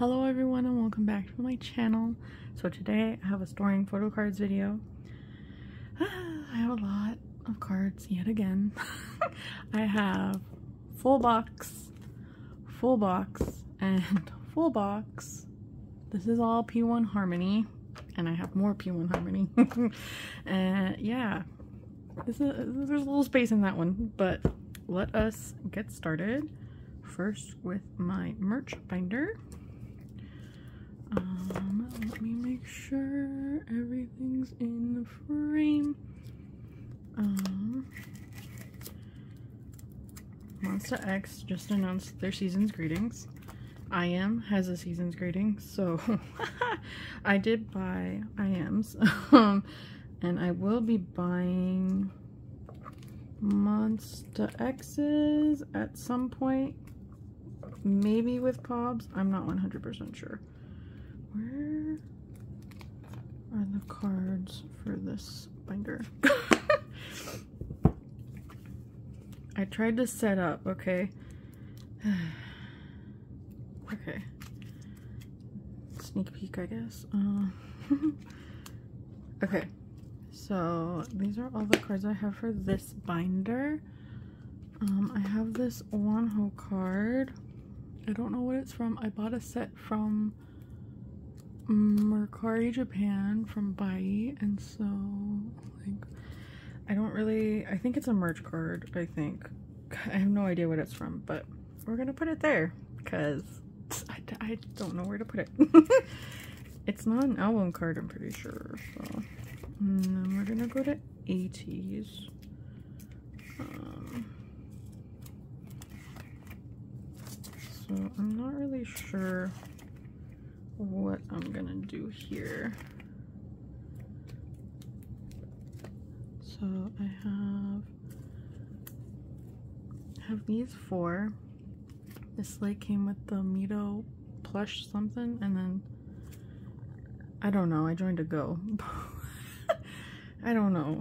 Hello everyone and welcome back to my channel. So today I have a storing photo cards video. I have a lot of cards yet again. I have full box, full box, and full box. This is all P1 Harmony and I have more P1 Harmony. and uh, yeah, there's a, there's a little space in that one, but let us get started first with my merch binder. Um, let me make sure everything's in the frame. Um, X just announced their season's greetings. I.M has a season's greeting, so I did buy I.M's. um, and I will be buying Monsta X's at some point. Maybe with Pobs. I'm not 100% sure. Where are the cards for this binder? I tried to set up, okay? okay. Sneak peek, I guess. Uh, okay. So, these are all the cards I have for this binder. Um, I have this Wonho card. I don't know what it's from. I bought a set from Mercari Japan from Buyee, and so like I don't really I think it's a merch card, I think. I have no idea what it's from, but we're gonna put it there because I, I don't know where to put it. it's not an album card, I'm pretty sure. So and then we're gonna go to ATEEZ. Um, so I'm not really sure what I'm gonna do here. So I have have these four. This like came with the Mito plush something and then I don't know, I joined a go. I don't know.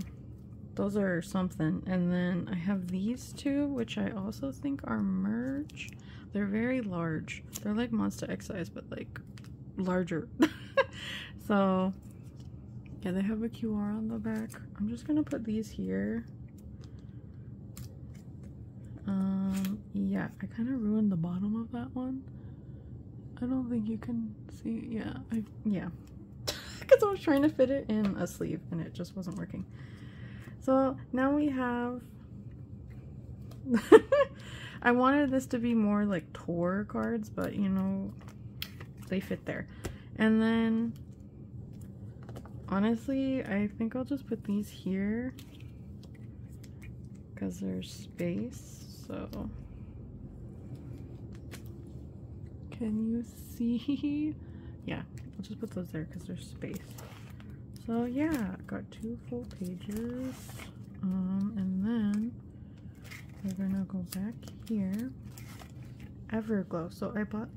Those are something. And then I have these two, which I also think are merch. They're very large. They're like Monsta X size, but like larger. so yeah, they have a QR on the back. I'm just gonna put these here. Um, yeah, I kind of ruined the bottom of that one. I don't think you can see. Yeah, I yeah, because I was trying to fit it in a sleeve and it just wasn't working. So now we have. I wanted this to be more like tour cards, but you know, they fit there. And then, honestly, I think I'll just put these here because there's space. So, can you see? yeah, I'll just put those there because there's space. So yeah, got two full pages. Um, and then we're gonna go back here. Everglow. So I bought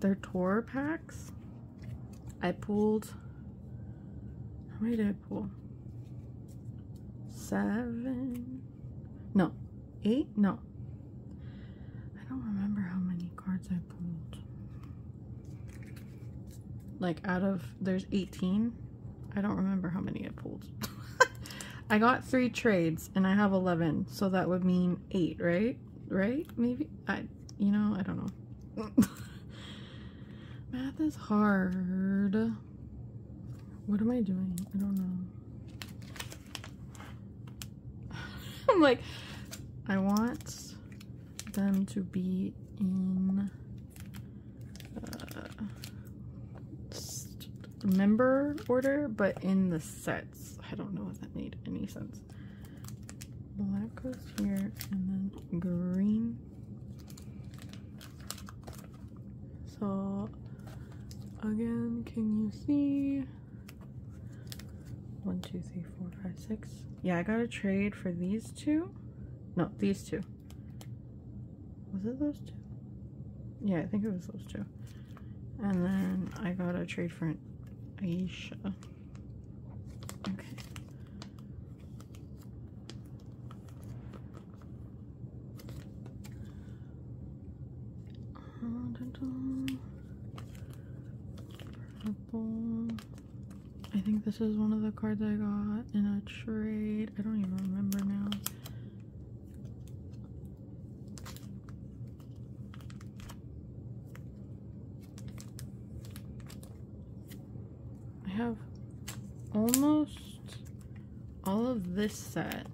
their tour packs. I pulled, how many did I pull? Seven? No, eight? No. I don't remember how many cards I pulled. Like out of, there's 18. I don't remember how many I pulled. I got three trades and I have 11. So that would mean eight, right? Right? Maybe? I, you know, I don't know. Math is hard. What am I doing? I don't know. I'm like, I want them to be in uh, member order, but in the sets. I don't know if that made any sense. Black goes here, and then green. So again, can you see? One, two, three, four, five, six. Yeah, I got a trade for these two. No, these two. Was it those two? Yeah, I think it was those two. And then I got a trade for an Aisha. Okay. Uh, I think this is one of the cards I got in a trade. I don't even remember now. I have almost all of this set.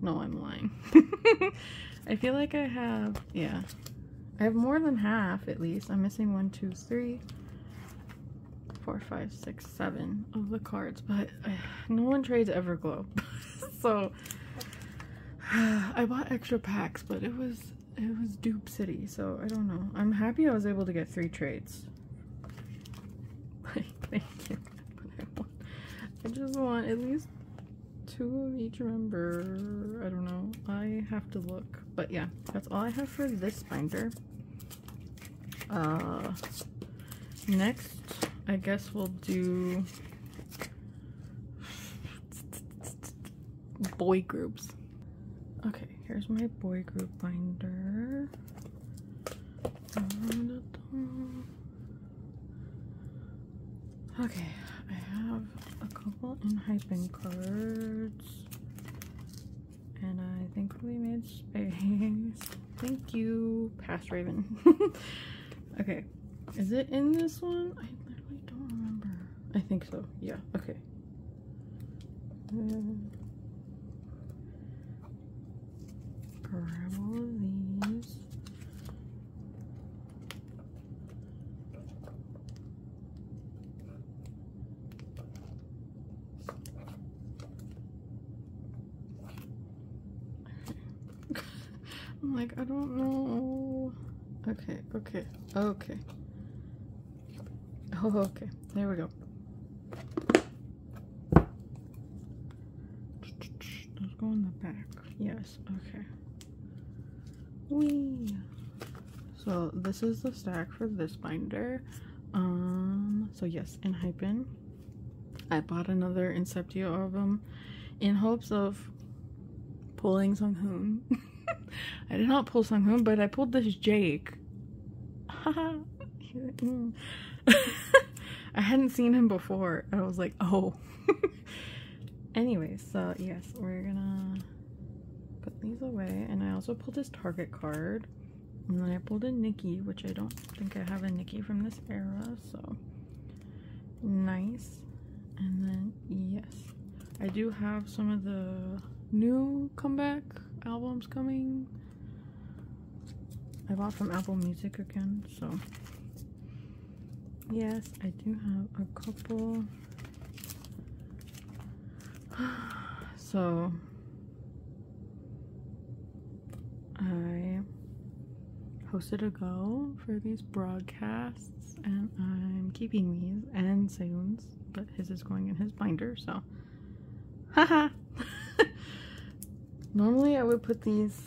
No, I'm lying. I feel like I have, yeah. I have more than half at least. I'm missing one, two, three, four, five, six, seven of the cards, but I, no one trades Everglow. so I bought extra packs, but it was it was dupe city, so I don't know. I'm happy I was able to get three trades. Thank you. I just want at least two of each member. I don't know. I have to look. But yeah, that's all I have for this binder. Uh, next, I guess we'll do boy groups. Okay, here's my boy group binder. Okay, I have a couple Enhypen cards. And I think we made space. Thank you, past Raven. okay, is it in this one? I. I think so, yeah, okay. Grab all of these. I'm like, I don't know. Okay, okay, okay. Oh, okay. There we go. Let's go in the back. Yes, okay. Wee. So this is the stack for this binder. Um, so yes, Enhypen. I bought another Inceptio album in hopes of pulling Sung Hoon. I did not pull Sung Hoon, but I pulled this Jake. I hadn't seen him before. And I was like, oh. Anyways, so yes, we're gonna put these away. And I also pulled his Target card. And then I pulled a Nikki, which I don't think I have a Nikki from this era, so nice. And then, yes, I do have some of the new comeback albums coming. I bought from Apple Music again, so yes, I do have a couple. so I hosted a go for these broadcasts and I'm keeping these and Seyun's, but his is going in his binder, so haha. Normally I would put these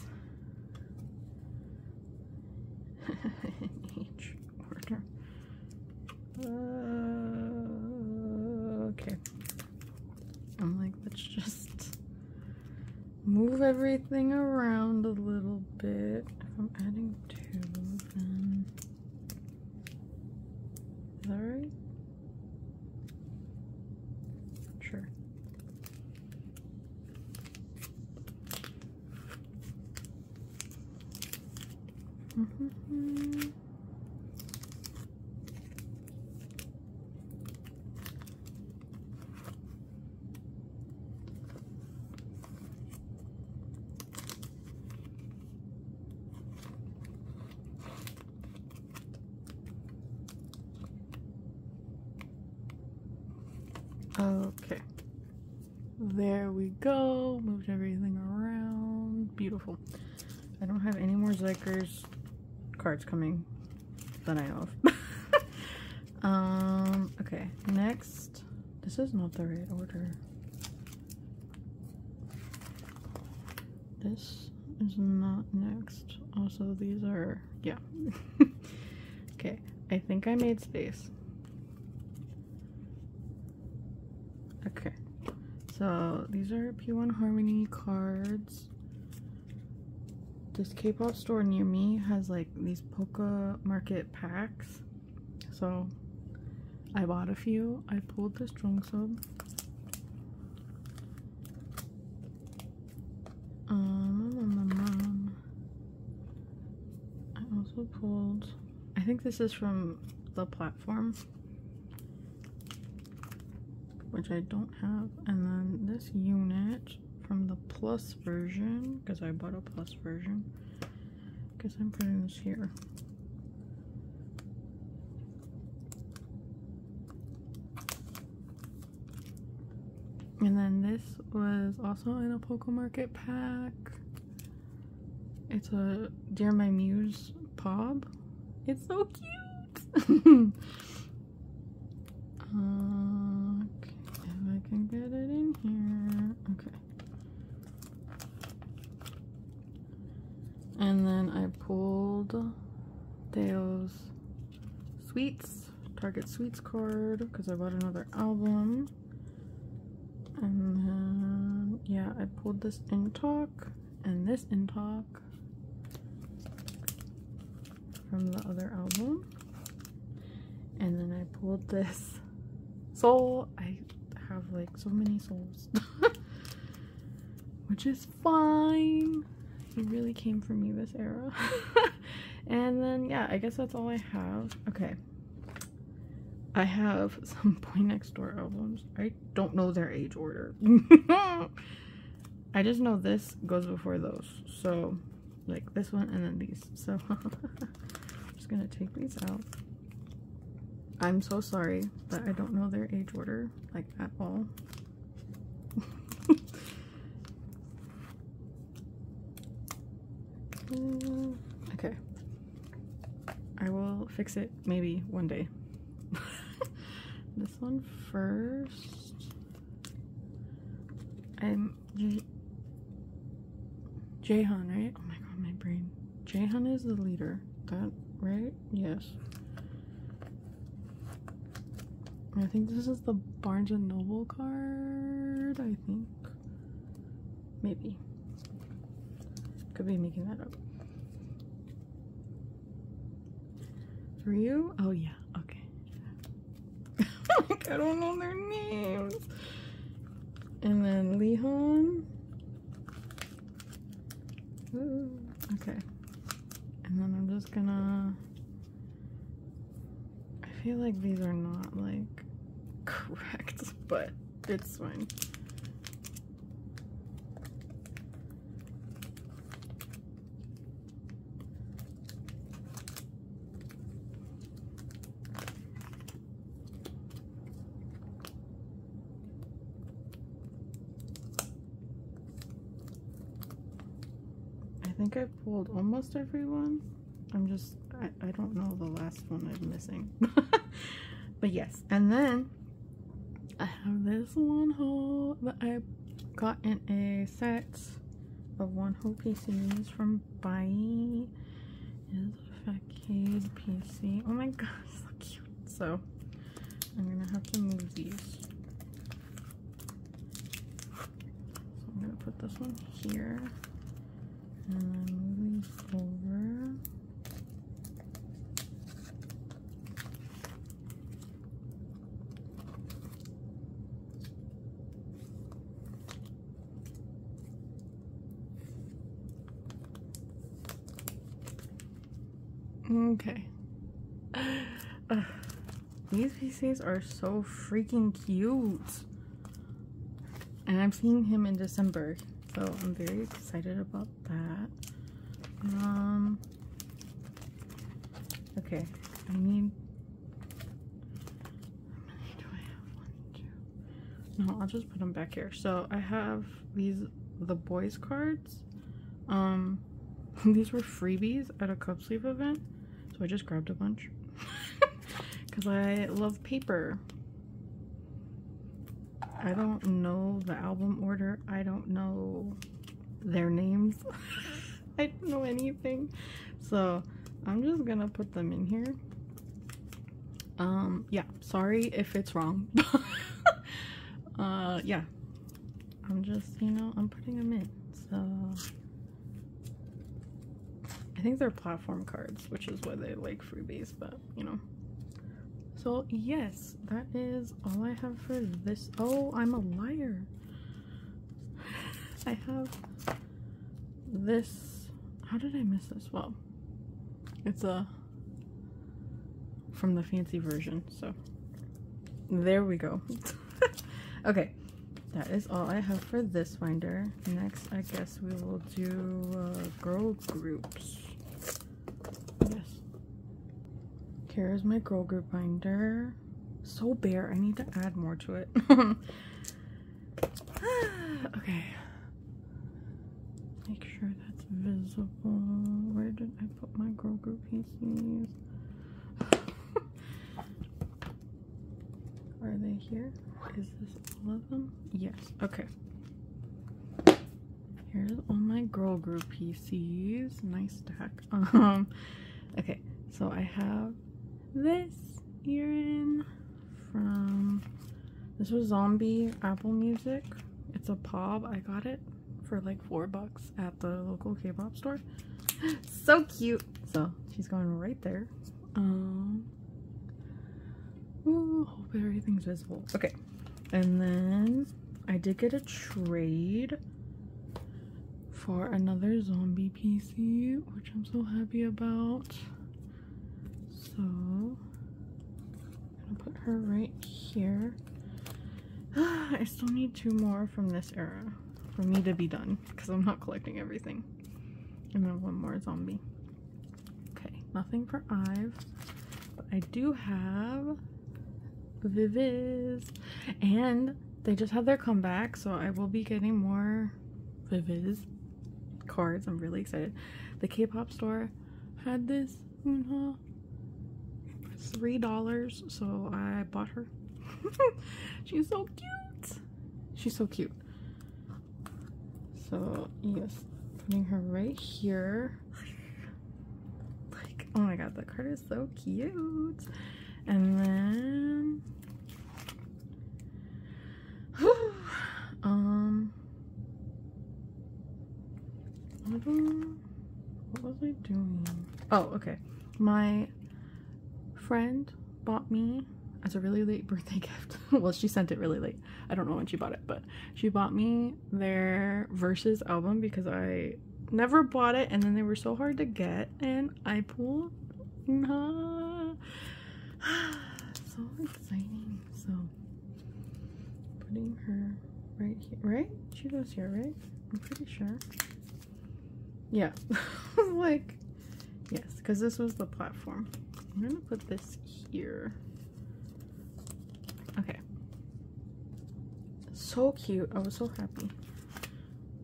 in each order. Uh, okay. I'm like, let's just move everything around a little bit. If I'm adding two, then is that right? Sure. Mm -hmm. Okay. There we go. Moved everything around. Beautiful. I don't have any more xikers cards coming that I know of. um, okay. Next. This is not the right order. This is not next. Also, these are, yeah. okay. I think I made space. Okay, so these are P1 Harmony cards. This K-pop store near me has like these Polka Market packs. So I bought a few. I pulled this Jongseob. Um, I also pulled. I think this is from the platform, which I don't have, and then this unit from the plus version because I bought a plus version. Guess I'm putting this here. And then this was also in a Poke Market pack. It's a Dear My Muse Pob. It's so cute. I um, can get it in here. Okay. And then I pulled Theo's Sweets, Target Sweets card, because I bought another album. And then, yeah, I pulled this Intak and this Intak from the other album. And then I pulled this soul. I have like so many souls, which is fine. He really came for me this era. and then, yeah, I guess that's all I have. Okay. I have some Boy Next Door albums. I don't know their age order. I just know this goes before those. So, like this one and then these. So, I'm just gonna take these out. I'm so sorry but I don't know their age order, like, at all. okay. I will fix it maybe one day this one first. I'm J Jaehyun, right? Oh my god, my brain. Jaehyun is the leader. That right? Yes. I think this is the Barnes and Noble card. I think. Maybe. Could be making that up. For you? Oh yeah. like, I don't know their names. And then. Ooh, okay. And then I'm just gonna... I feel like these are not, like, correct, but it's fine. I think I pulled almost everyone. I'm just, I, I don't know the last one I'm missing. but yes, and then I have this Wonho that I got in a set of one Wonho PCs from Buyee. Is a facade PC. Oh my god, so cute. So I'm gonna have to move these. So I'm gonna put this one here and then moving over Okay. Uh, these PCs are so freaking cute. And I'm seeing him in December so I'm very excited about that. Um, okay, I need. How many do I have? One, two. No, I'll just put them back here. So I have these The Boyz cards. Um, these were freebies at a cup sleeve event, so I just grabbed a bunch because I love paper. I don't know the album order. I don't know their names. I don't know anything. So I'm just gonna put them in here. Um, yeah, sorry if it's wrong. uh, yeah. I'm just, you know, I'm putting them in. So I think they're platform cards, which is why they like freebies, but you know. So yes, that is all I have for this. Oh, I'm a liar. I have this. How did I miss this? Well, it's a from the fancy version. So there we go. okay, that is all I have for this binder. Next, I guess we will do uh, girl groups. Yes. Here's my girl group binder. So bare. I need to add more to it. okay. Make sure that's visible. Where did I put my girl group pieces? Are they here? Is this all of them? Yes. Okay. Here's all my girl group PCs. Nice stack. Um, okay, so I have this Yiren from this was Zombie Apple Music. It's a pop. I got it for like four bucks at the local K-pop store. so cute. So she's going right there. Um, ooh, hope everything's visible. Okay, and then I did get a trade for another zombie PC, which I'm so happy about. So I'm gonna put her right here. I still need two more from this era for me to be done because I'm not collecting everything. And then one more zombie. Okay, nothing for Ive. But I do have Viviz. And they just had their comeback, so I will be getting more Viviz cards. I'm really excited. The K-pop store had this Moonha $3, so I bought her. She's so cute. She's so cute. So, yes, putting her right here. like, oh my god, that card is so cute. And then... Um... What was I doing? Oh, okay. My friend bought me as a really late birthday gift. well, she sent it really late. I don't know when she bought it, but she bought me their Versus album because I never bought it and then they were so hard to get and I pulled so exciting. So putting her right here, right? She goes here, right? I'm pretty sure. Yeah, like, yes, because this was the platform. I'm gonna put this here. Okay. So cute. I was so happy.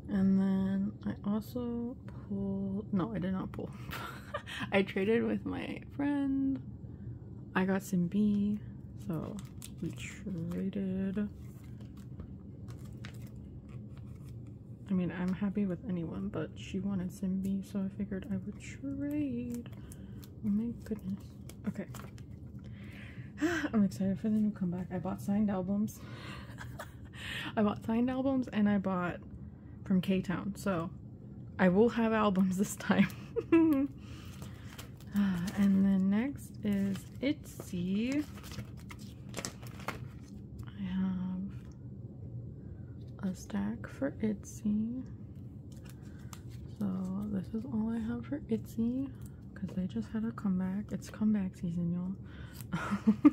And then I also pulled, no, I did not pull. I traded with my friend. I got SinB, so we traded. I mean, I'm happy with anyone, but she wanted SinB, so I figured I would trade. Oh my goodness. Okay. I'm excited for the new comeback. I bought signed albums. I bought signed albums and I bought from K-Town, so I will have albums this time. and then next is Itzy. I have a stack for Itzy. So this is all I have for Itzy because they just had a comeback. It's comeback season, y'all.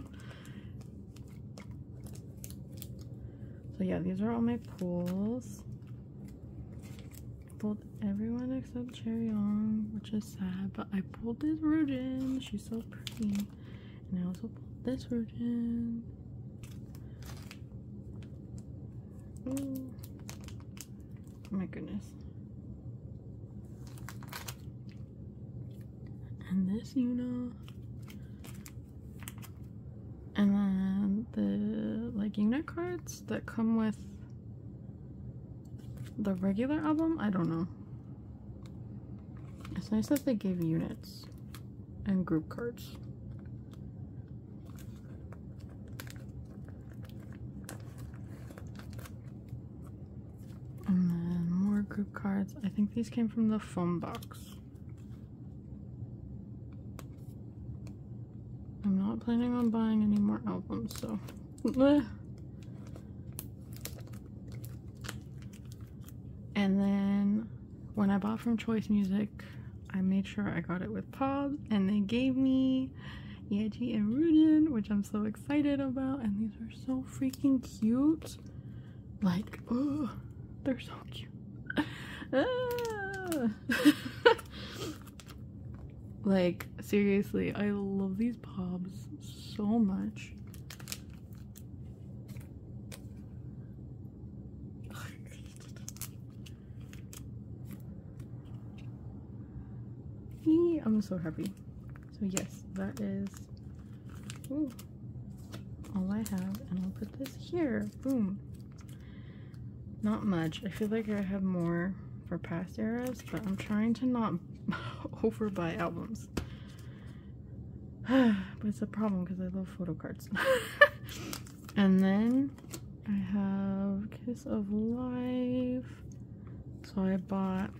so yeah, these are all my pulls. Pulled everyone except Chaeryeong, which is sad, but I pulled this Ryujin. She's so pretty. And I also pulled this Ryujin. Mm. Oh my goodness. And this Yuna. And then the like unit cards that come with the regular album, I don't know. It's nice that they gave units and group cards. And then more group cards. I think these came from the foam box. I'm not planning on buying any more albums, so. And then when I bought from Choice Music, I made sure I got it with Pobs, and they gave me Yeji and Ryujin, which I'm so excited about. And these are so freaking cute. Like, oh, they're so cute. Ah. like, seriously, I love these Pobs so much. I'm so happy. So yes, that is ooh, all I have. And I'll put this here. Boom. Not much. I feel like I have more for past eras, but I'm trying to not overbuy albums. but it's a problem because I love photo cards. and then I have Kiss of Life. So I bought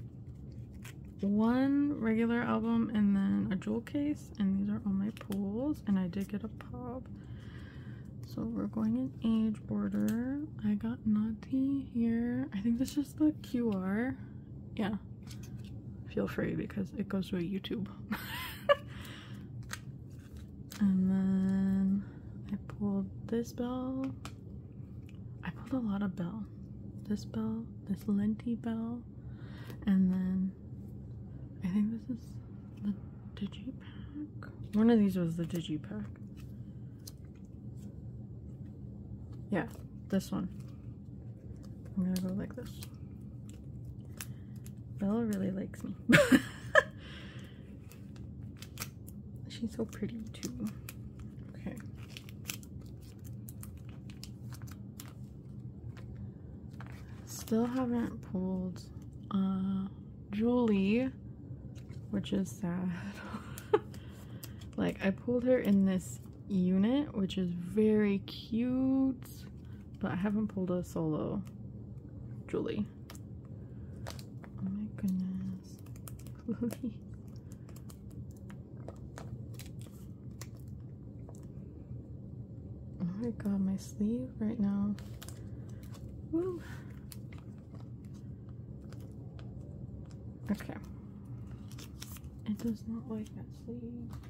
one regular album and then a jewel case and these are all my pulls. and I did get a pop so we're going in age order I got Natty here I think this is the QR yeah feel free because it goes to a YouTube and then I pulled this Belle I pulled a lot of Belle this Belle this lenti Belle and then I think this is the digipack. One of these was the digipack. Yeah, this one. I'm gonna go like this. Bella really likes me. She's so pretty too. Okay. Still haven't pulled uh Julie which is sad. like, I pulled her in this unit, which is very cute, but I haven't pulled a solo Julie. Oh my Oh my god, my sleeve right now. Woo. Okay. It does not like that sleeve.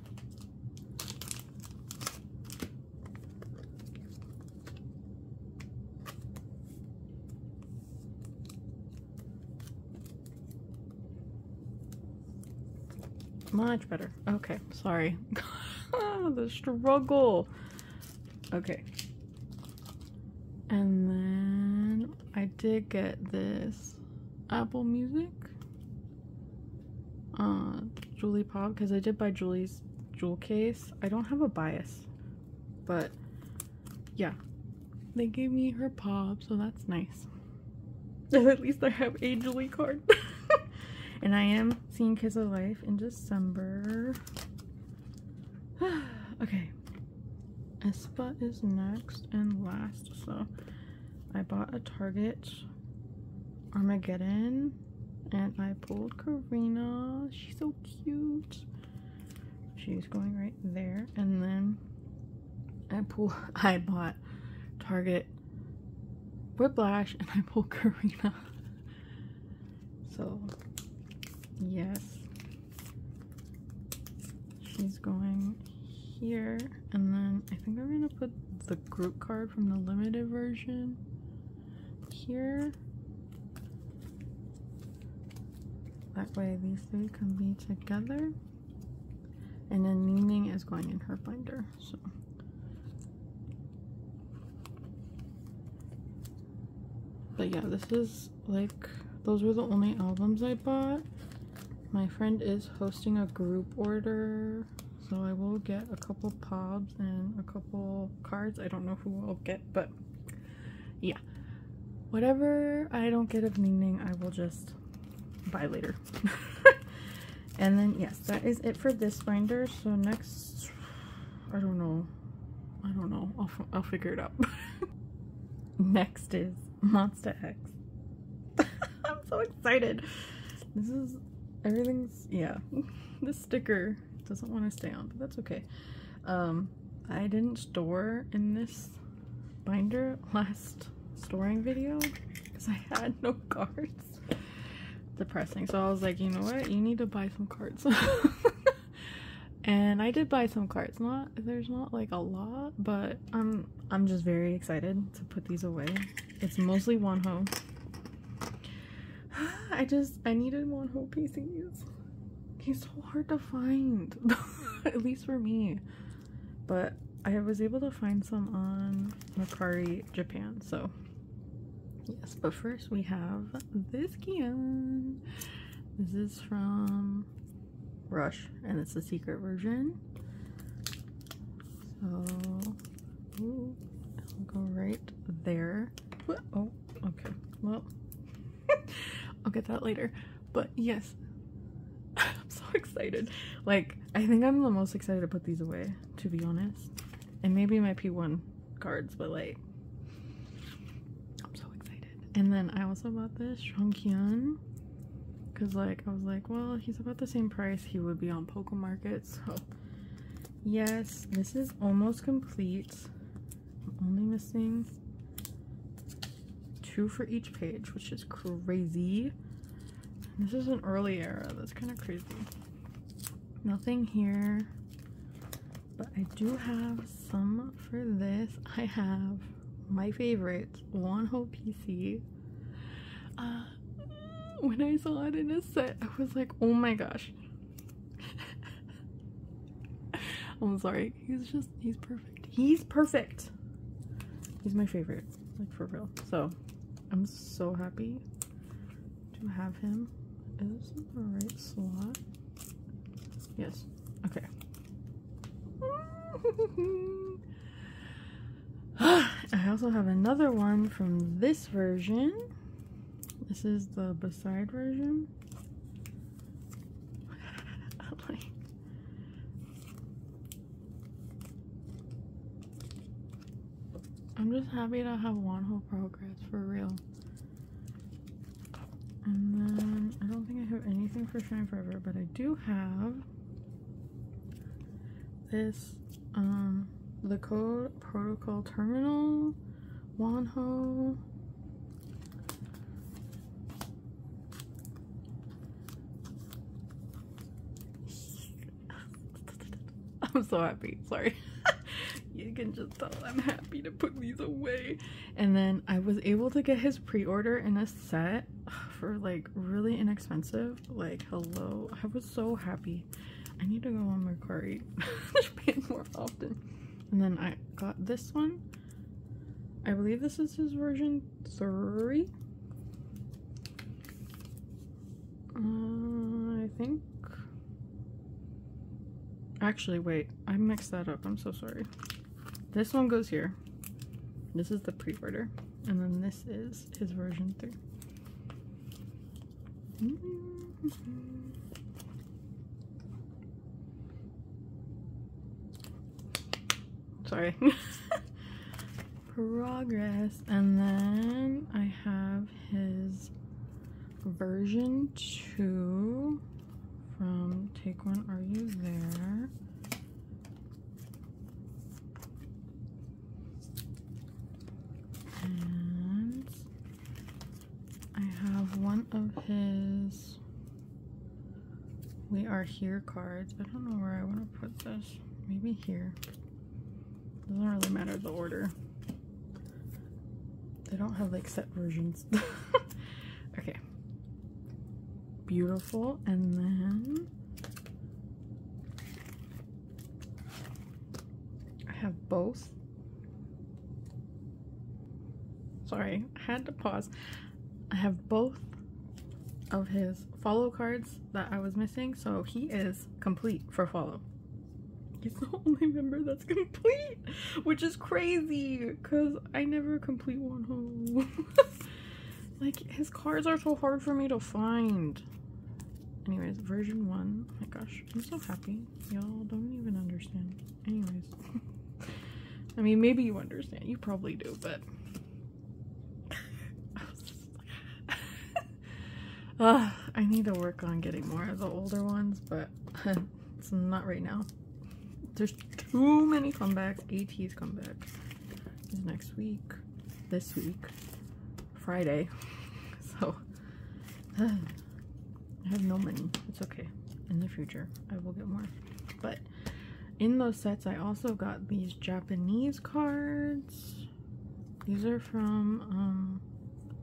Much better. Okay, sorry. the struggle. Okay. And then I did get this Apple Music. Uh, Julie Pop because I did buy Julie's jewel case. I don't have a bias, but yeah, they gave me her pop, so that's nice. At least I have a Julie card. and I am seeing Kiss of Life in December. okay. aespa is next and last. So I bought a Target Armageddon and I pulled Karina. She's so cute. She's going right there. And then I pull I bought Target Whiplash and I pulled Karina. so yes. She's going here and then I think I'm gonna put the group card from the limited version here That way these three can be together. And then Ningning is going in her binder. So But yeah, this is like those were the only albums I bought. My friend is hosting a group order, so I will get a couple pobs and a couple cards. I don't know who I'll get, but yeah. Whatever I don't get of Ningning, I will just buy later. and then, yes, that is it for this binder. So next, I don't know. I don't know. I'll, I'll figure it out. next is Monsta X. I'm so excited. This is, everything's, yeah. this sticker doesn't want to stay on, but that's okay. Um, I didn't store in this binder last storing video because I had no cards. Depressing. So I was like, you know what? You need to buy some cards. and I did buy some cards. Not there's not like a lot, but I'm I'm just very excited to put these away. It's mostly Wonho. I just I needed Wonho PCs. He's so hard to find, at least for me. But I was able to find some on Mercari Japan, so yes. But first we have this Kihyun. This is from Rush, and it's the secret version. So, ooh, I'll go right there. Oh, okay. Well, I'll get that later. But yes, I'm so excited. Like, I think I'm the most excited to put these away, to be honest. And maybe my P1 cards, but like, I'm so excited. And then I also bought this Shonkyun because like I was like, well, he's about the same price he would be on Poke Market. So yes, this is almost complete. I'm only missing two for each page, which is crazy. This is an early era. That's kind of crazy. Nothing here. But I do have some for this. I have my favorite, Wonho PC. Uh, when I saw it in a set, I was like, oh my gosh. I'm sorry. He's just, he's perfect. He's perfect. He's my favorite, like for real. So, I'm so happy to have him. Is the right slot? Yes. Okay. I also have another one from this version. This is the beside version. I'm just happy to have Wonho progress for real. And then I don't think I have anything for Shine Forever, but I do have this um the code protocol terminal Wonho I'm so happy. Sorry. You can just tell I'm happy to put these away. And then I was able to get his pre-order in a set for like really inexpensive. Like, hello. I was so happy. I need to go on Mercari Japan more often. And then I got this one. I believe this is his version 3. Uh, I think Actually, wait. I mixed that up. I'm so sorry. This one goes here. This is the pre-order. And then this is his version 3. Sorry. Progress. And then I have his version 2 from Take One Are You There? And I have one of his We Are Here cards. I don't know where I want to put this. Maybe here. Doesn't really matter the order. They don't have like set versions. okay beautiful. And then I have both. Sorry, I had to pause. I have both of his follow cards that I was missing. So he is complete for follow. He's the only member that's complete, which is crazy because I never complete one Wonho. like his cards are so hard for me to find. Anyways, version one. Oh my gosh, I'm so happy. Y'all don't even understand. Anyways. I mean, maybe you understand. You probably do, but... I need to work on getting more of the older ones, but it's not right now. There's too many comebacks. ATEEZ comeback is next week. This week. Friday. So, I have no money. It's okay. In the future, I will get more. But in those sets, I also got these Japanese cards. These are from um,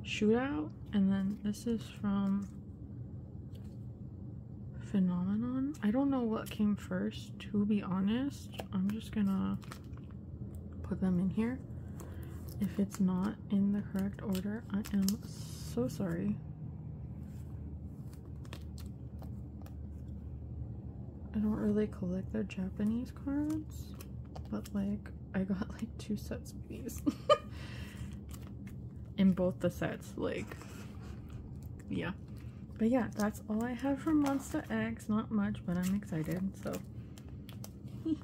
Shootout. And then this is from Phenomenon. I don't know what came first, to be honest. I'm just gonna put them in here. If it's not in the correct order, I am so sorry. I don't really collect the Japanese cards, but like I got like two sets of these in both the sets. Like, yeah. But yeah, that's all I have for Monsta X. Not much, but I'm excited. So,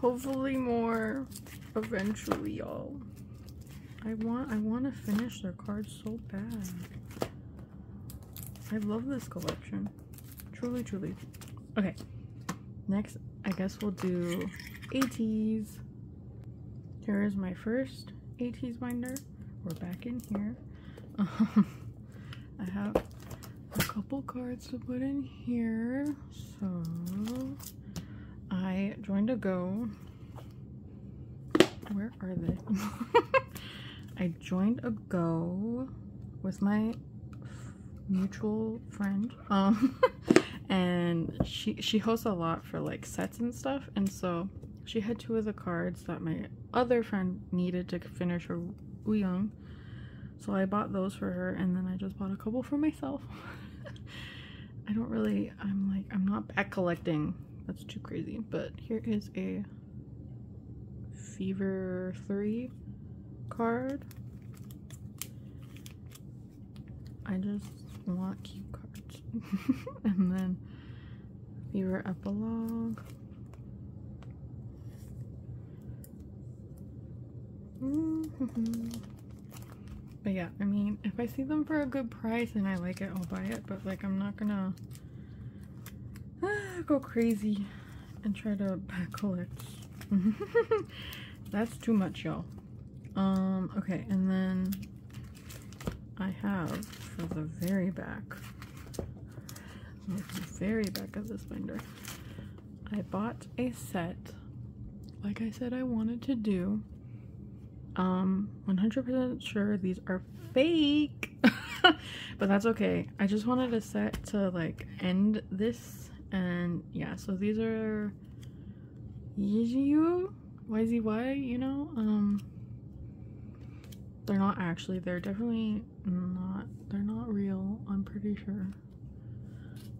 hopefully more eventually, y'all. I want I want to finish their cards so bad. I love this collection. Truly, truly. Okay. Next, I guess we'll do ATEEZ. Here is my first ATEEZ binder. We're back in here. Um, I have a couple cards to put in here. So I joined a go. Where are they? I joined a go with my mutual friend. Um and she she hosts a lot for like sets and stuff and so she had two of the cards that my other friend needed to finish her Wooyoung so I bought those for her and then I just bought a couple for myself. I don't really, I'm like, I'm not back collecting. That's too crazy. But here is a Fever 3 card. I just want cute cards. and then Fever Epilogue. Mm -hmm. But yeah, I mean, if I see them for a good price and I like it, I'll buy it. But like, I'm not gonna go crazy and try to back collect. That's too much, y'all. Um, okay, and then I have for the very back, the very back of this binder, I bought a set, like I said I wanted to do, um 100% sure these are fake. But that's okay. I just wanted a set to like end this and yeah so these are YZU YZY you know? Um they're not actually they're definitely not they're not real i'm pretty sure.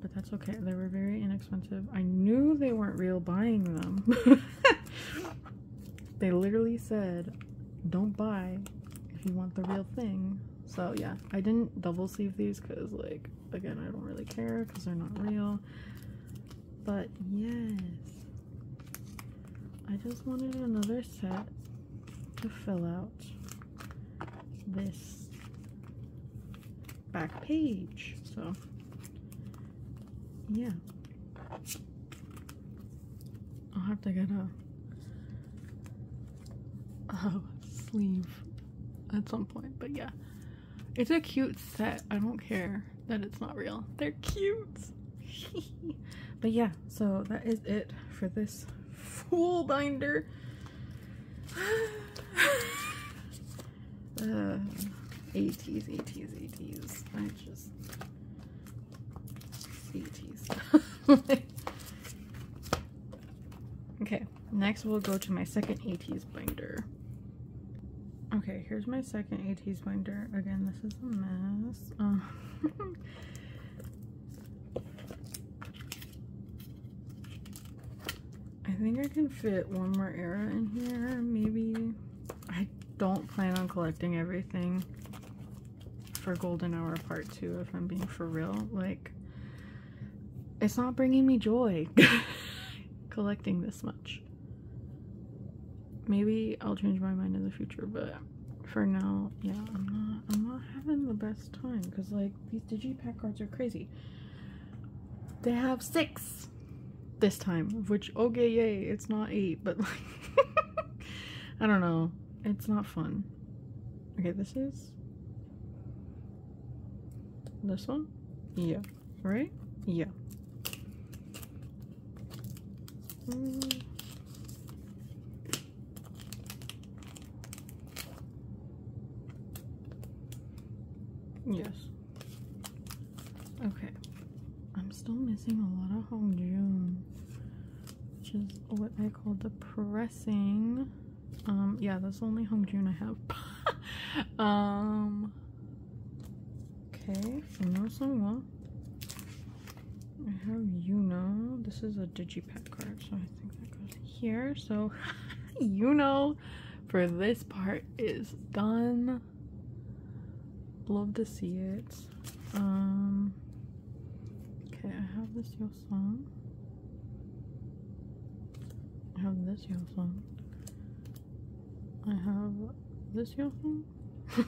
But that's okay. They were very inexpensive. I knew they weren't real buying them. They literally said don't buy if you want the real thing. So yeah, I didn't double sleeve these because like, again, I don't really care because they're not real. But yes, I just wanted another set to fill out this back page. So yeah. I'll have to get a oh sleeve at some point. But yeah, it's a cute set. I don't care that it's not real. They're cute. but yeah, so that is it for this fool binder. uh, ATEEZ, ATEEZ, ATEEZ. I just ATEEZ. okay, next we'll go to my second ATEEZ binder. Okay, here's my second ATEEZ binder. Again, this is a mess. Uh, I think I can fit one more era in here, maybe. I don't plan on collecting everything for Golden Hour Part 2, if I'm being for real. Like, it's not bringing me joy collecting this much maybe I'll change my mind in the future, but for now, yeah, I'm not I'm not having the best time because like these digipack cards are crazy. They have six this time. Which okay, yay! It's not eight, but like I don't know. It's not fun. Okay, this is this one. Yeah. Right. Yeah. Mm. Yes. Okay. I'm still missing a lot of Hongjoong, which is what I call depressing. Um, yeah, that's the only Hongjoong I have. um, okay, no Seonghwa. I have Yunho. This is a digipack card, so I think that goes here. So, Yunho for this part is done love to see it. Um, okay, I have this Yeosang. I have this Yeosang. I have this Yeosang.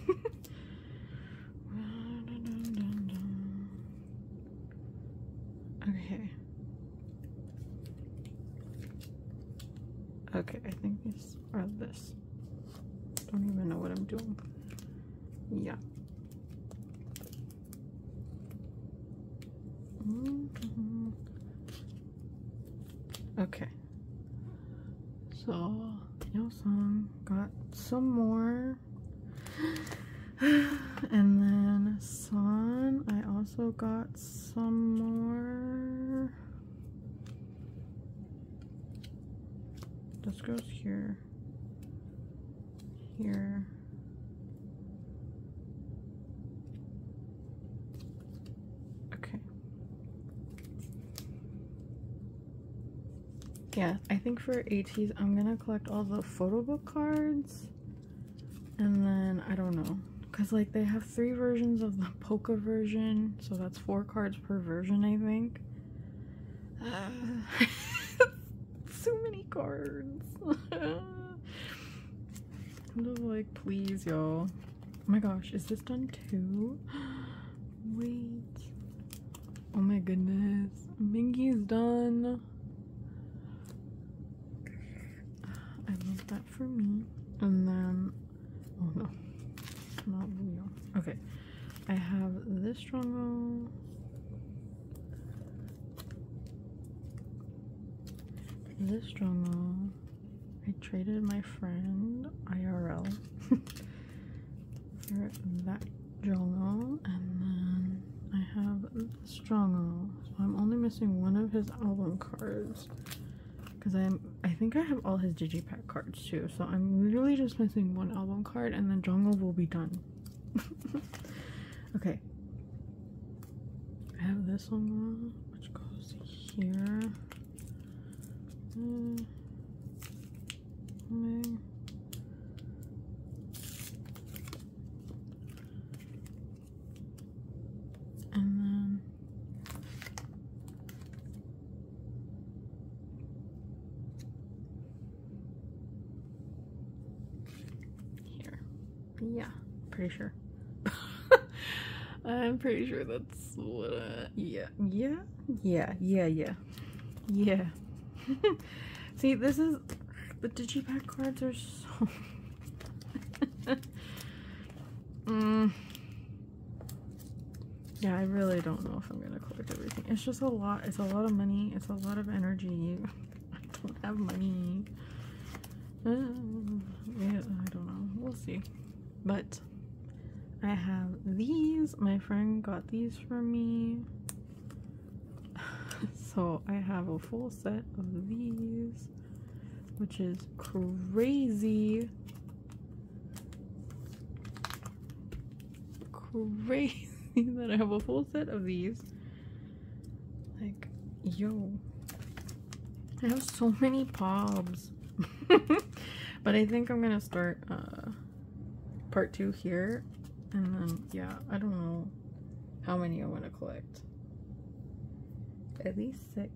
okay. Okay, I think these are this. Don't even know what I'm doing. Yeah. Mm-hmm. Okay. So, Yeosang got some more. and then San, I also got some more. This goes here. Here. Yeah, I think for ATEEZ, I'm gonna collect all the photo book cards. And then, I don't know. Because, like, they have three versions of the Polka version. So that's four cards per version, I think. Uh, so many cards. I'm just like, please, y'all. Oh my gosh, is this done too? Wait. Oh my goodness. Mingi's done. That for me. And then, oh no, not real. Okay, I have this Jongho. This Jongho. I traded my friend IRL for that Jongho, and then I have this Jongho. So I'm only missing one of his album cards because I'm I think I have all his digipack cards too so I'm literally just missing one album card and then Jungle will be done okay I have this one which goes here mm. Yeah, pretty sure. I'm pretty sure that's what. Uh, yeah, yeah, yeah, yeah, yeah, yeah. See, this is the digipack cards are so. mm. Yeah, I really don't know if I'm gonna collect everything. It's just a lot. It's a lot of money. It's a lot of energy. I don't have money. Uh, yeah, I don't know. We'll see. But I have these. My friend got these for me. so I have a full set of these, which is crazy. Crazy that I have a full set of these. Like, yo. I have so many pobs. but I think I'm gonna start uh part two here. And then, yeah, I don't know how many I want to collect. At least six.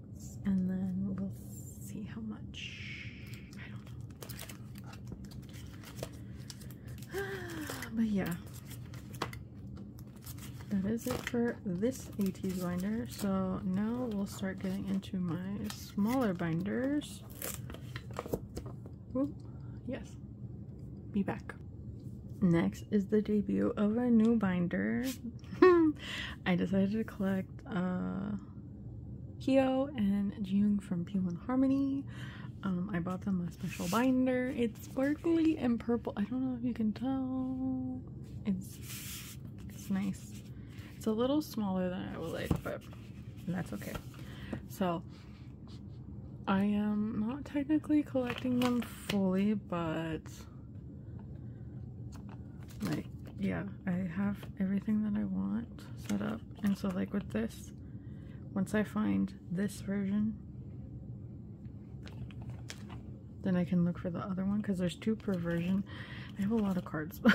And then we'll see how much. I don't know. but yeah. That is it for this ATEEZ binder. So now we'll start getting into my smaller binders. Ooh, yes, be back. Next is the debut of a new binder. I decided to collect uh, Hyo and Jung from P1 Harmony. Um, I bought them a special binder. It's sparkly and purple. I don't know if you can tell. It's it's nice. It's a little smaller than I would like, but that's okay. So I am not technically collecting them fully, but like yeah, I have everything that I want set up. And so like with this, once I find this version, then I can look for the other one because there's two per version. I have a lot of cards.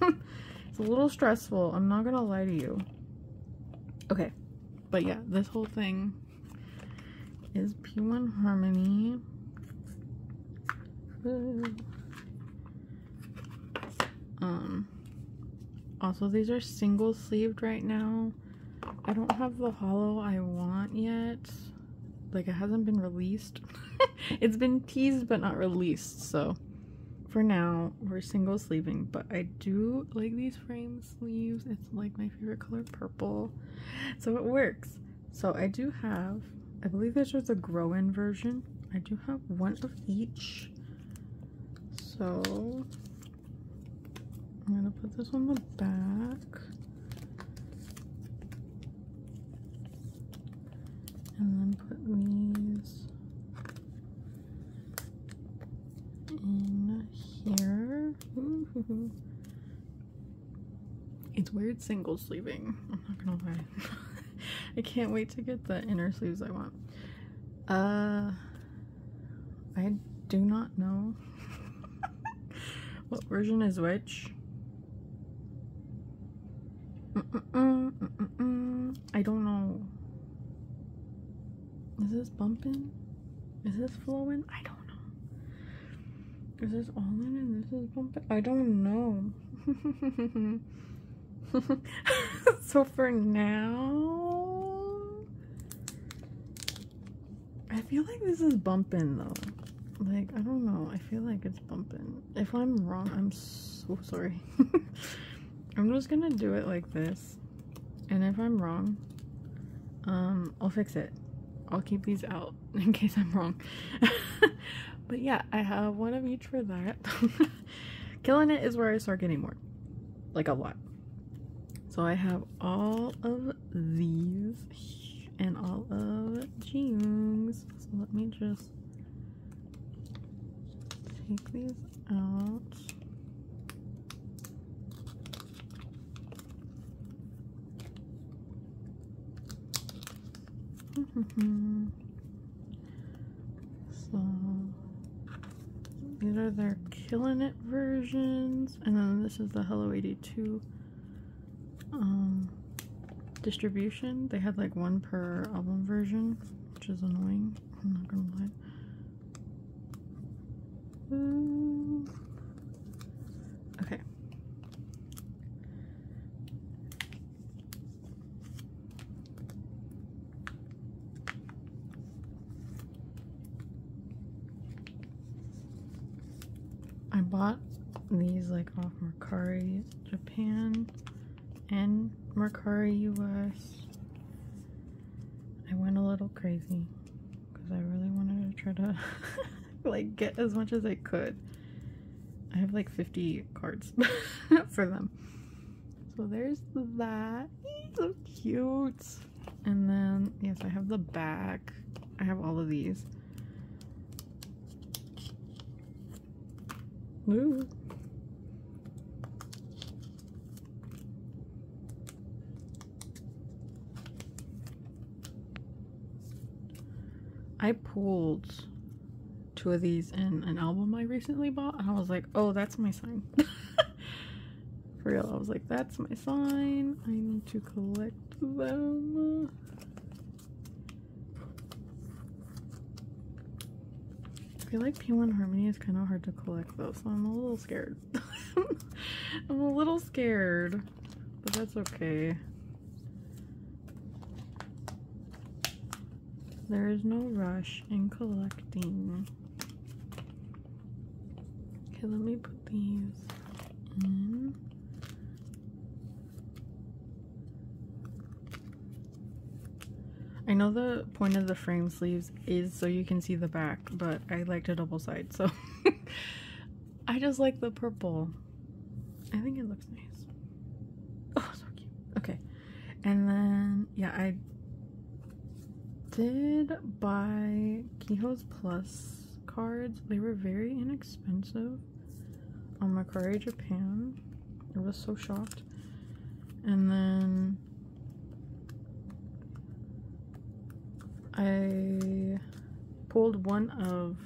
it's a little stressful. I'm not gonna lie to you. Okay, but yeah, this whole thing is P1 Harmony. Um, also, these are single sleeved right now. I don't have the hollow I want yet. Like, it hasn't been released. it's been teased but not released, so for now, we're single sleeving. But I do like these frame sleeves. It's like my favorite color, purple. So it works. So I do have, I believe this was a grow-in version. I do have one of each. So I'm gonna put this on the back. And then put these in here. It's weird single sleeving. I'm not gonna lie. I can't wait to get the inner sleeves I want. Uh, I do not know what version is which. I don't know. Is this bumping? Is this flowing? I don't know. Is this all in and this is bumping? I don't know. so for now, I feel like this is bumping though. Like, I don't know. I feel like it's bumping. If I'm wrong, I'm so sorry. I'm just gonna do it like this. And if I'm wrong, um, I'll fix it. I'll keep these out in case I'm wrong. but yeah, I have one of each for that. Killing it is where I start getting more. Like a lot. So I have all of these and all of Jung's. So let me just take these out. So these are their killing it versions. And then this is the hello 82 um distribution. They had like one per album version which is annoying. I'm not gonna lie. Okay bought these like off Mercari Japan and Mercari US. I went a little crazy because I really wanted to try to like get as much as I could. I have like 50 cards for them. So there's that. So cute. And then, yes, I have the back. I have all of these. Ooh. I pulled two of these in an album I recently bought and I was like, oh, that's my sign. For real, I was like, that's my sign. I need to collect them. feel like P1 Harmony is kind of hard to collect though, so I'm a little scared. I'm a little scared, but that's okay. There is no rush in collecting. Okay, let me put these know the point of the frame sleeves is so you can see the back, but I like to double side, so I just like the purple. I think it looks nice. Oh, so cute. Okay. And then, yeah, I did buy Keeho's Plus cards. They were very inexpensive on Mercari Japan. I was so shocked. And then I pulled one of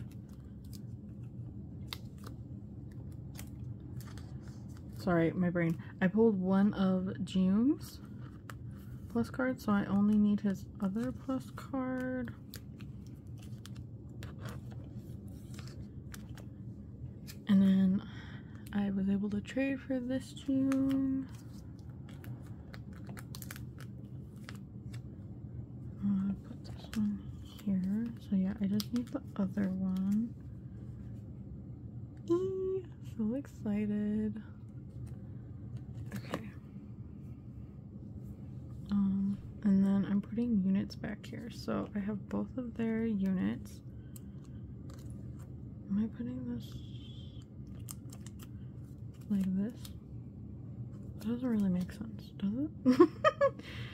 sorry my brain. I pulled one of June's plus card so I only need his other plus card. And then I was able to trade for this June uh, here so yeah I just need the other one Eee, so excited Okay. Um, and then I'm putting units back here. So I have both of their units. Am I putting this like this? That doesn't really make sense, does it?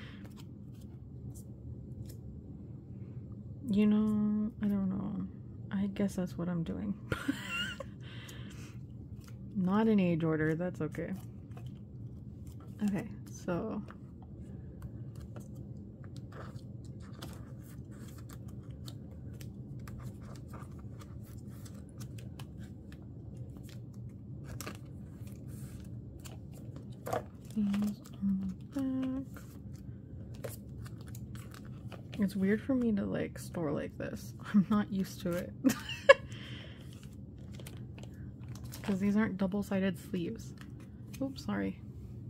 you know, I don't know. I guess that's what I'm doing. Not in age order, that's okay. Okay, so on the back. It's weird for me to like store like this. I'm not used to it. Because these aren't double-sided sleeves. Oops, sorry.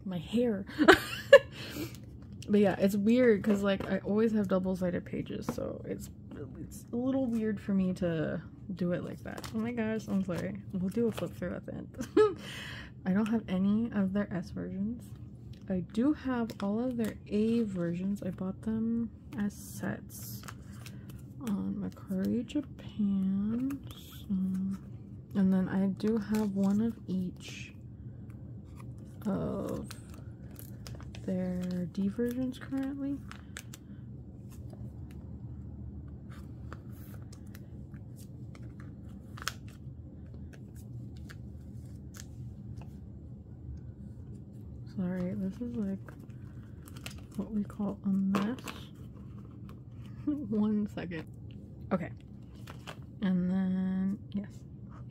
My hair. but yeah, it's weird because like I always have double-sided pages, so it's it's a little weird for me to do it like that. Oh my gosh, I'm sorry. We'll do a flip through at the end. I don't have any of their S versions. I do have all of their A versions. I bought them as sets on Mercari Japan. So, and then I do have one of each of their D versions currently. Sorry, this is like what we call a mess. One second. Okay. And then, yes,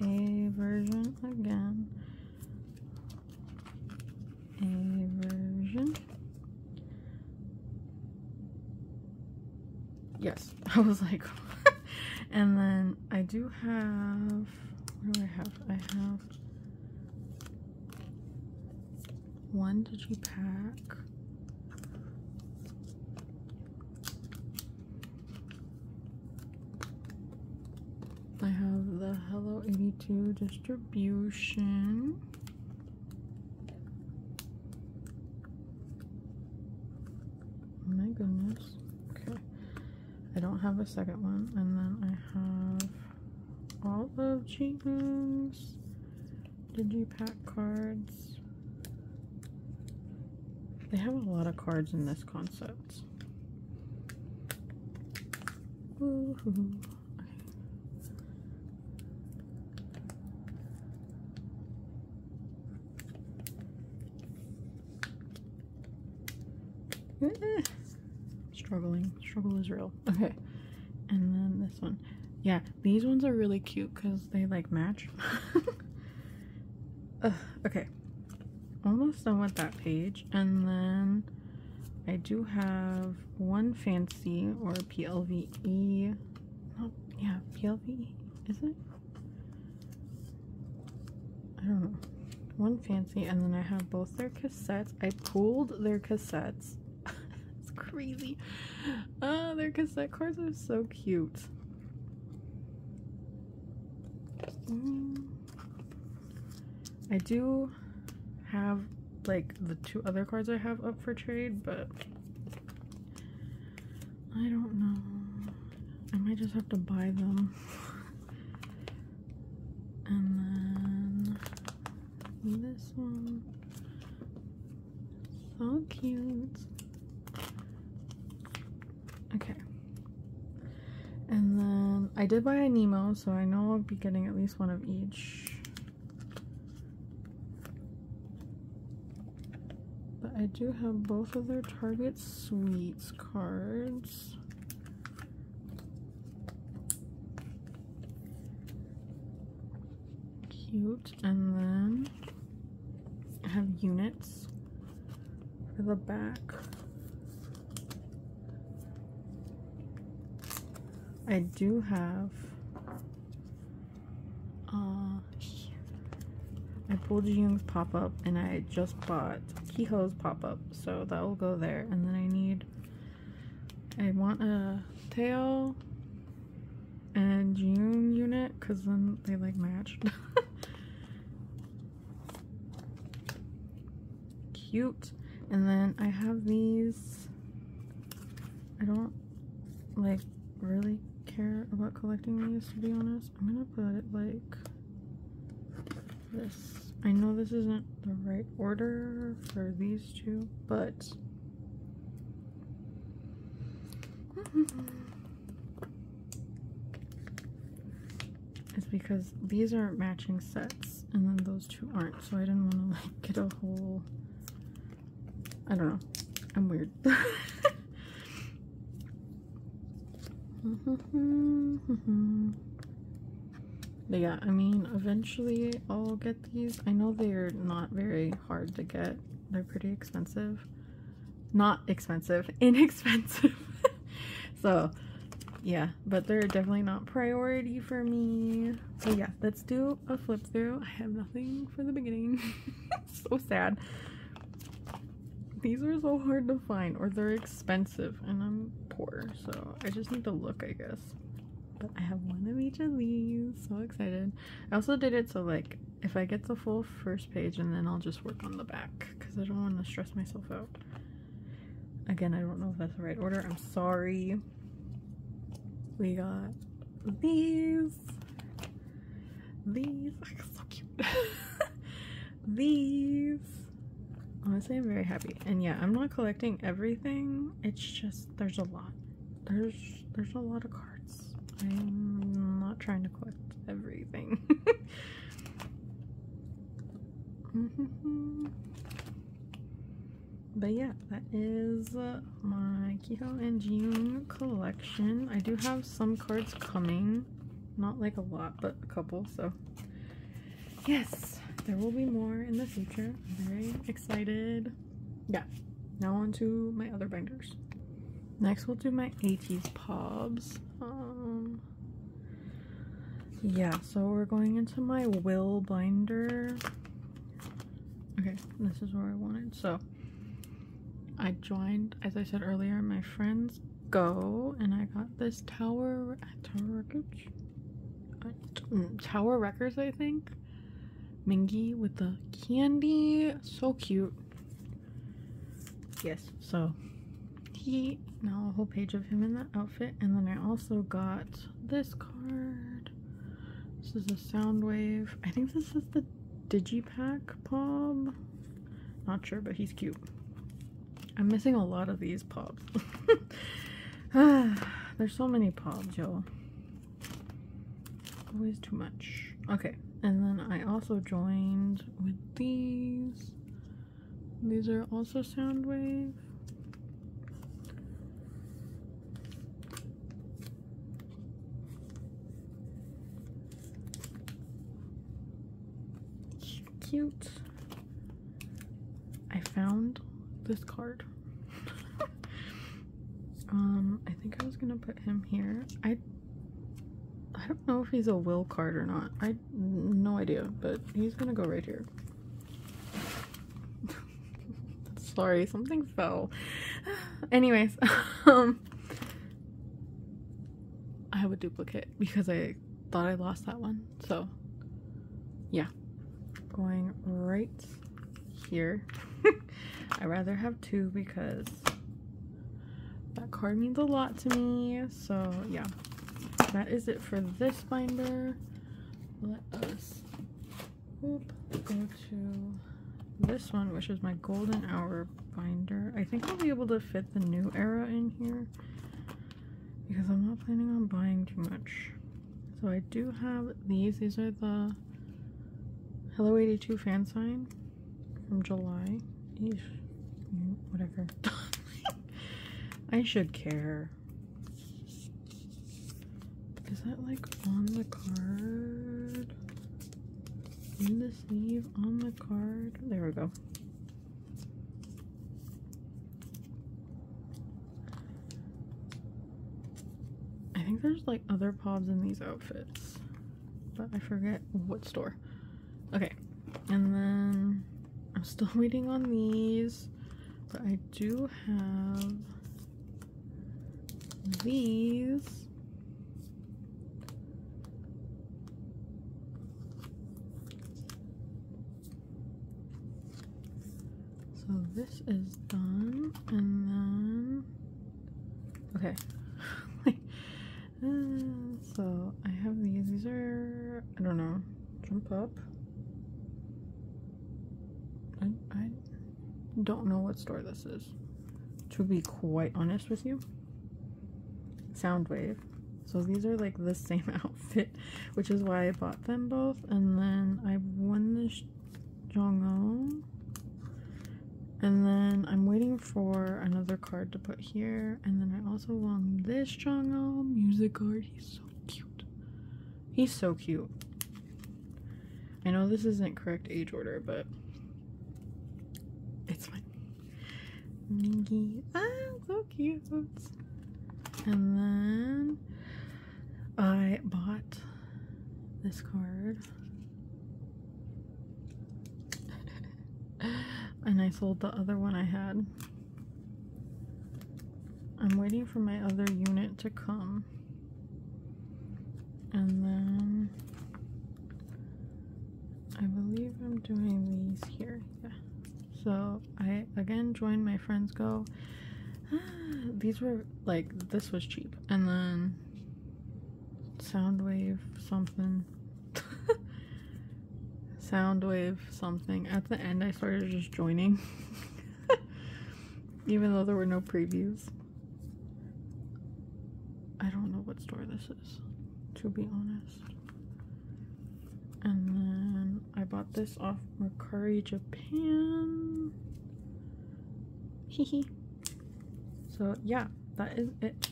a version again. A version. Yes, I was like, and then I do have, what do I have? I have one digipack? I have the Hello 82 distribution. Oh my goodness. Okay. I don't have a second one. And then I have all of Jihoon's digipack cards. They have a lot of cards in this concept. Eh. Struggling. Struggle is real. Okay. And then this one. Yeah, these ones are really cute because they like match. okay almost done with that page and then I do have one fancy or PLVE oh, yeah PLVE is it I don't know one fancy and then I have both their cassettes I pulled their cassettes it's crazy. Uh, their cassette cards are so cute. Mm. I do have like the two other cards I have up for trade, but I don't know. I might just have to buy them. and then this one. So cute. Okay. And then I did buy a Nemo, so I know I'll be getting at least one of each. But I do have both of their Target Sweets cards. Cute. And then I have units for the back. I do have uh I pulled Young's pop-up and I just bought Keeho's pop-up so that will go there and then I need I want a tail and June unit because then they like matched cute and then I have these I don't like really care about collecting these to be honest. I'm gonna put it like this. I know this isn't the right order for these two, but it's because these are matching sets and then those two aren't, so I didn't want to like get a whole I don't know. I'm weird. but yeah, I mean, eventually I'll get these. I know they're not very hard to get. They're pretty expensive. Not expensive, inexpensive. so, yeah, but they're definitely not priority for me. So yeah, let's do a flip through. I have nothing for the beginning. so sad. These are so hard to find or they're expensive and I'm poor so I just need to look I guess. But I have one of each of these. So excited. I also did it so like if I get the full first page and then I'll just work on the back because I don't want to stress myself out. Again, I don't know if that's the right order. I'm sorry. We got these. These. so cute. these honestly i'm very happy and yeah i'm not collecting everything it's just there's a lot there's there's a lot of cards i'm not trying to collect everything but yeah that is my Keeho and June collection i do have some cards coming not like a lot but a couple so yes there will be more in the future. I'm very excited. Yeah, now on to my other binders. Next we'll do my ATEEZ Pobs. Um, yeah, so we're going into my Will binder. Okay, this is where I wanted. So, I joined, as I said earlier, my friends go, and I got this Tower, Tower Records? Mm, Tower Records, I think. Mingi with the candy. So cute. Yes, so he now a whole page of him in that outfit. And then I also got this card. This is a sound wave. I think this is the Digipack Pob. Not sure, but he's cute. I'm missing a lot of these Pobs. Ah, there's so many Pobs, y'all. Always too much. Okay, and then I also joined with these. These are also Soundwave. Cute. I found this card. um, I think I was gonna put him here. I I don't know if he's a will card or not. I no idea, but he's gonna go right here. Sorry, something fell. anyways, um, I have a duplicate because I thought I lost that one. So, yeah, going right here. I rather have two because that card means a lot to me. So, yeah, that is it for this binder. Let us whoop, go to this one, which is my golden hour binder. I think I'll be able to fit the new era in here because I'm not planning on buying too much. So I do have these. These are the Hello 82 fan sign from July. Eesh. Mm, whatever. I should care. Is that like on the card? In the sleeve on the card? There we go. I think there's like other pods in these outfits, but I forget what store. Okay, and then I'm still waiting on these, but I do have these. So this is done, and then okay. uh, so I have these. These are I don't know. Jump up. I don't know what store this is. To be quite honest with you. Soundwave. So these are like the same outfit, which is why I bought them both. And then I won this Jongho. And then I'm waiting for another card to put here. And then I also won this Jongho music card. He's so cute. He's so cute. I know this isn't correct age order, but it's fine. Mingi. Ah, so cute. And then I bought this card. and I sold the other one I had. I'm waiting for my other unit to come. And then I believe I'm doing these here. So I again joined my friends go. Ah, these were like this was cheap. And then Soundwave something. Soundwave something. At the end I started just joining. Even though there were no previews. I don't know what store this is, to be honest. And then bought this off Mercari Japan. Hehe. so yeah, that is it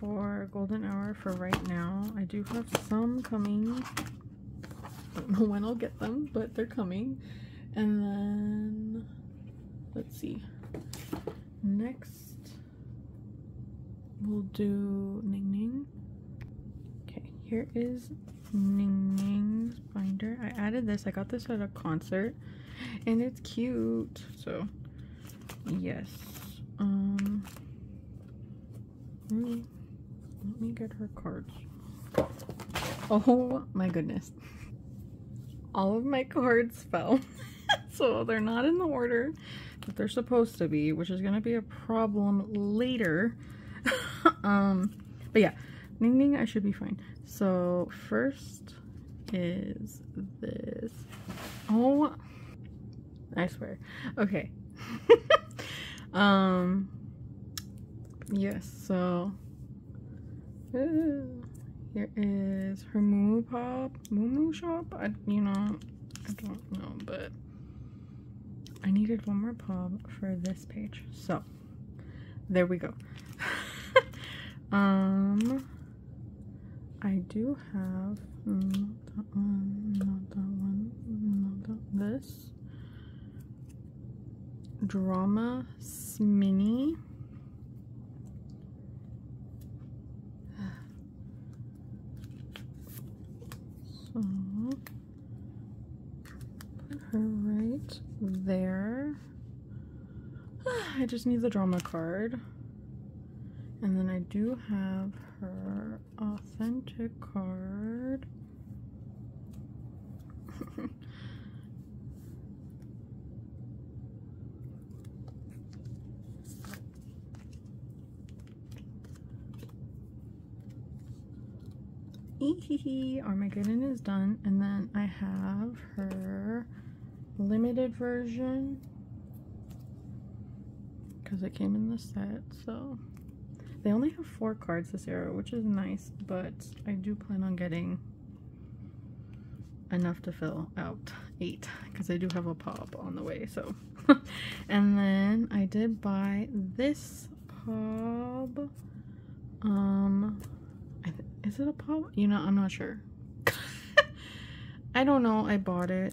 for golden hour for right now. I do have some coming. Don't know when I'll get them, but they're coming. And then let's see. Next we'll do Ning Ning. Okay, here is Ning Ning's binder. I added this. I got this at a concert and it's cute. So yes. Um let me, get her cards. Oh my goodness. All of my cards fell. so they're not in the order that they're supposed to be, which is going to be a problem later. um, but yeah, Ning Ning, I should be fine. So first is this. Oh, I swear. Okay. um, yes, so uh, here is her Moo Pop, Moo Moo Shop. I, you know, I don't know, but I needed one more pop for this page. So there we go. um, I do have hmm, not that one, not that one, not that this drama mini. So put her right there. I just need the drama card. And then I do have her authentic card. Armageddon oh is done. And then I have her limited version because it came in the set. So they only have four cards this era, which is nice, but I do plan on getting enough to fill out eight because I do have a pop on the way. So, and then I did buy this pop. Um, is it a pop? You know, I'm not sure. I don't know. I bought it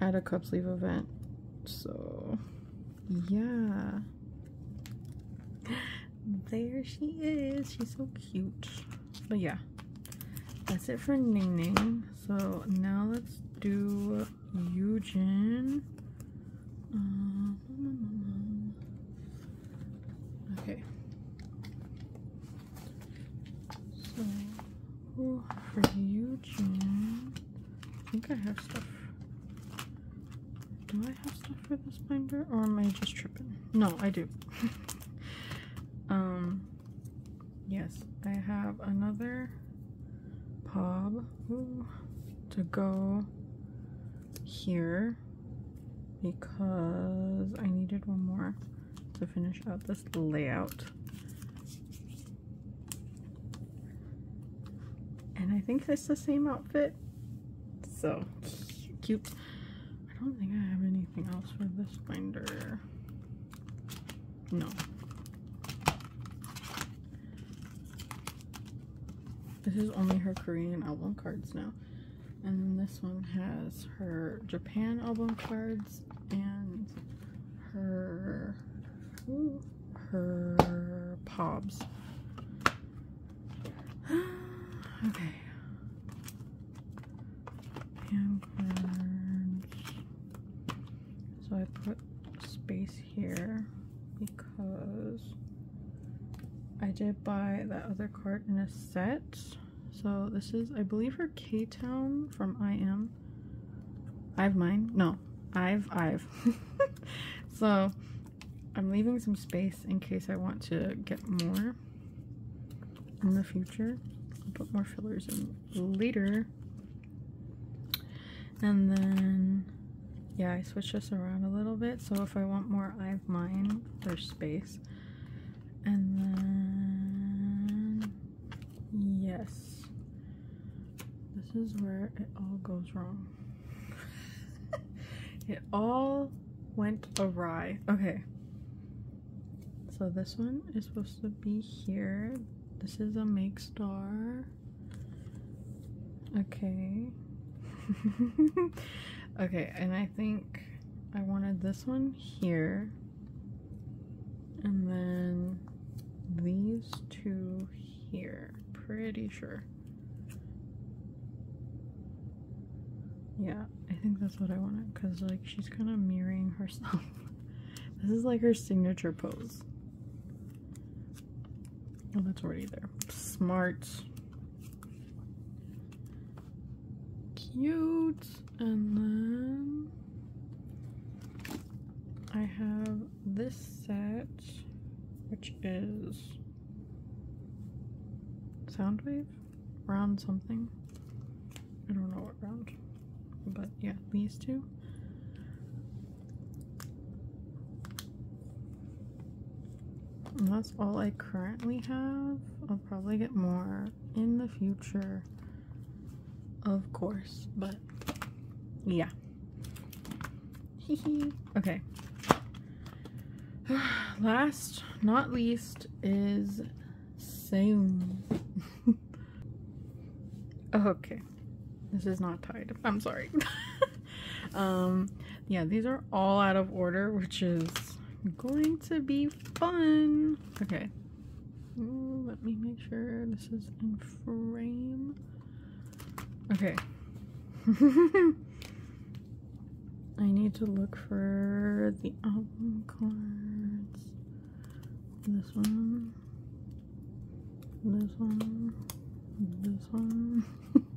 at a cup sleeve event. So, yeah. There she is. She's so cute. But yeah, that's it for Ning Ning. So now let's do Yujin. Uh, okay. So for Yujin, I think I have stuff. Do I have stuff for this binder or am I just tripping? No, I do. um, yes, I have another ooh, to go here because I needed one more to finish out this layout. And I think it's the same outfit. So cute. I don't think I have anything else for this binder. No. This is only her Korean album cards now. And this one has her Japan album cards and her ooh, her pobs. okay. Pan cards. So I put space here because I did buy that other card in a set. So this is, I believe, her K-Town from I Am. I've mine. No, I've, I've. so I'm leaving some space in case I want to get more in the future. I'll put more fillers in later. And then, yeah, I switched this around a little bit. So if I want more I've mine, there's space. And then, yes. This is where it all goes wrong. it all went awry. Okay. So this one is supposed to be here. This is a Makestar. Okay. okay, and I think I wanted this one here. And then these two here. Pretty sure. Yeah, I think that's what I wanted because like she's kind of mirroring herself. this is like her signature pose. Oh, that's already there. Smart. Cute. And then I have this set, which is Soundwave? Round something. I don't know what round but yeah, these two. And that's all I currently have. I'll probably get more in the future, of course, but yeah. okay. Last, not least, is Seung. okay. This is not tied. I'm sorry. um, yeah, these are all out of order, which is going to be fun. Okay. Ooh, let me make sure this is in frame. Okay. I need to look for the album cards. this one, this one, this one.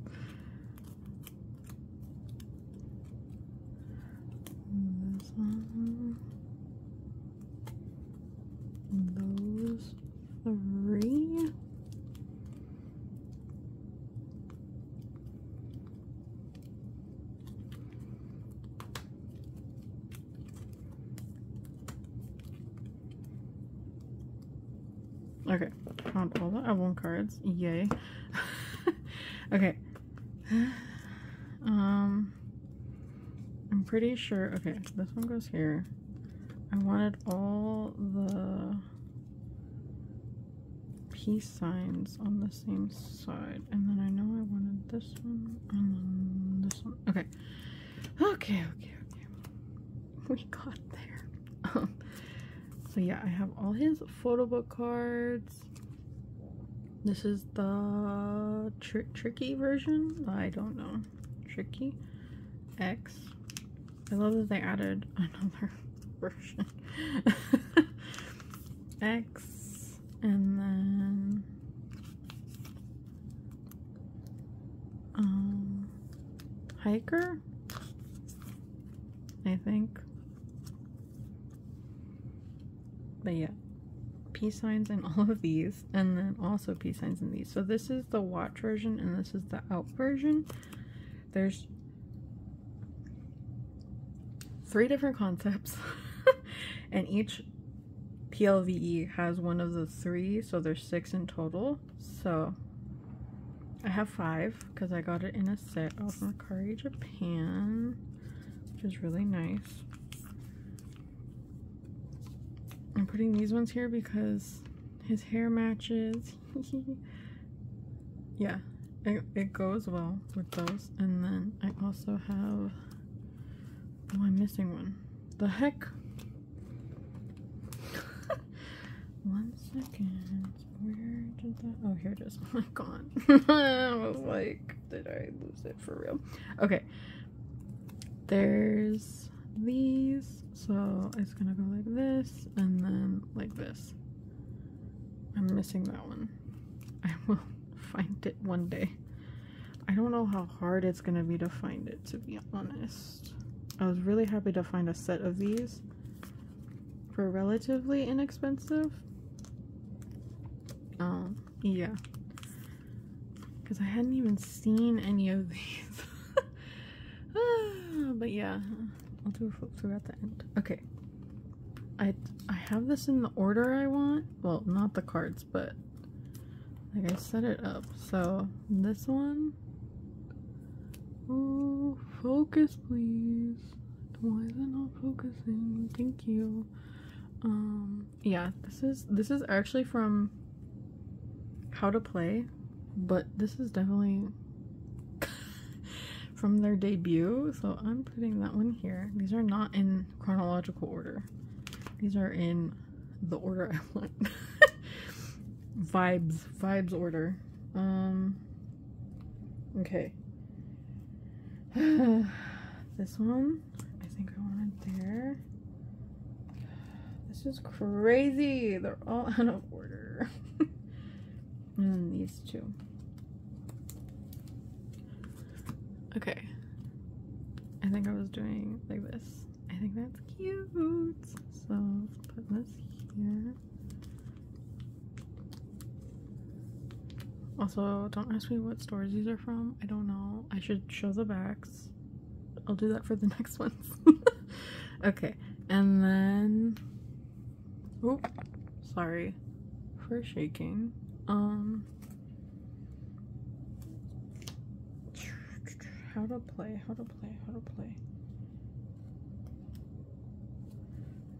Those three. Okay, found all the album cards. Yay. okay. Um, I'm pretty sure. Okay, this one goes here. I wanted all the peace signs on the same side. And then I know I wanted this one and then this one. Okay. Okay, okay, okay. We got there. Um, so yeah, I have all his photo book cards. This is the tr tricky version. I don't know. Tricky X. I love that they added another version. X and then um hiker? I think. But yeah peace signs in all of these and then also peace signs in these. So this is the watch version and this is the out version. There's three different concepts and each PLVE has one of the three so there's six in total so I have five because I got it in a set off Mercari Japan which is really nice I'm putting these ones here because his hair matches. yeah, it, it goes well with those. And then I also have, oh, I'm missing one. The heck? one second. Where did that? Oh, here it is. Oh my god. I was like, did I lose it for real? Okay. There's these so it's gonna go like this and then like this i'm missing that one i will find it one day i don't know how hard it's gonna be to find it to be honest i was really happy to find a set of these for relatively inexpensive um yeah because i hadn't even seen any of these but yeah I'll do a flip through at the end. Okay. I I have this in the order I want. Well, not the cards, but like I set it up. So this one. Oh, focus please. Why is it not focusing? Thank you. Um yeah, this is this is actually from how to play, but this is definitely from their debut. So I'm putting that one here. These are not in chronological order. These are in the order I want. vibes, vibes order. Um, okay. this one, I think I wanted there. This is crazy. They're all out of order. and hmm, these two. Okay. I think I was doing like this. I think that's cute. So let's put this here. Also, don't ask me what stores these are from. I don't know. I should show the backs. I'll do that for the next ones. okay, and then... Oh, sorry for shaking. Um, how to play, how to play, how to play.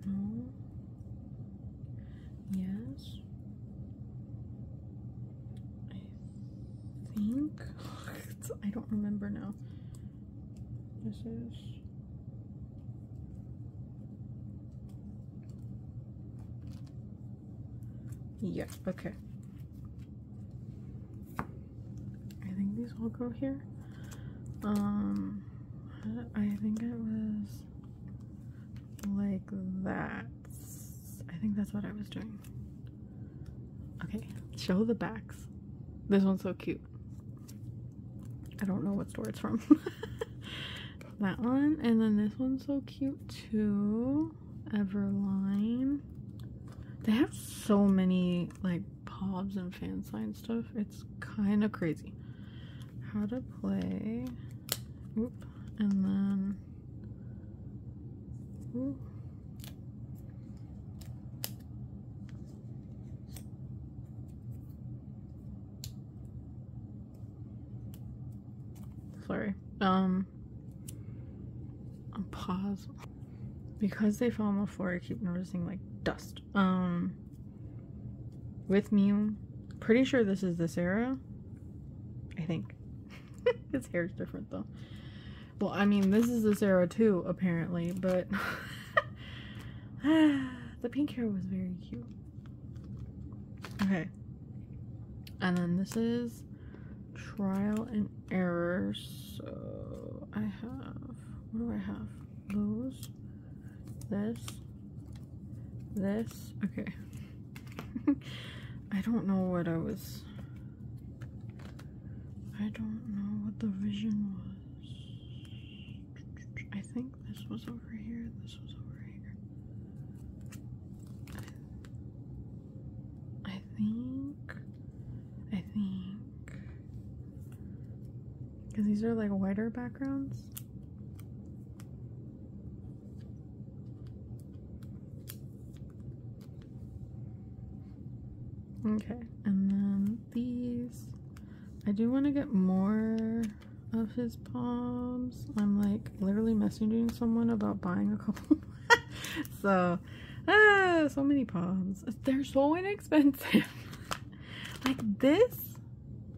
No. Yes. I think. I don't remember now. This is. Yeah, okay. I think these will go here. Um, I think it was like that. I think that's what I was doing. Okay, show the backs. This one's so cute. I don't know what store it's from. that one, and then this one's so cute too. Everline. They have so many like pobs and fan sign stuff. It's kind of crazy. How to play. Oop. And then. Ooh. Sorry. Um. Pause. Because they fell on the floor, I keep noticing like dust. Um. Withmuu, pretty sure this is this era. I think. His hair is different though. Well, I mean, this is this era too, apparently, but the pink hair was very cute. Okay. And then this is trial and error. So I have, what do I have? Those, this, this. Okay. I don't know what I was. I don't know what the vision was. I think this was over here. This was over here. I think. I think. Because these are like whiter backgrounds. Okay, and then these. I do want to get more of his palms. I'm like literally messaging someone about buying a couple. so, ah, so many palms. They're so inexpensive. like this,